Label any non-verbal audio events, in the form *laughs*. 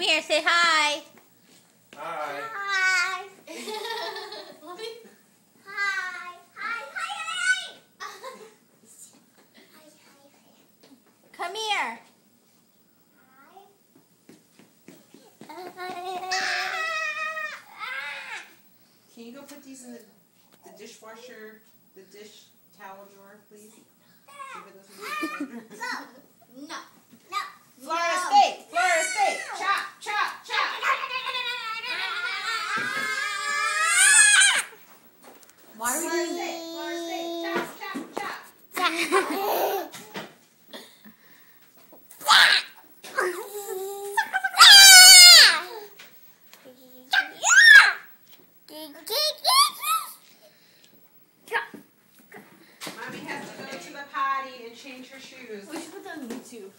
here, say hi. Hi. Hi. *laughs* Mommy. Hi. Hi. Hi. Hi. Hi. Come here. Hi. Can you go put these in the, the dishwasher, the dish towel drawer, please? *laughs* Why Florida steak. Florida steak. Chop, chop, chop. Mommy has to go to the potty and change her shoes. We should put that on YouTube.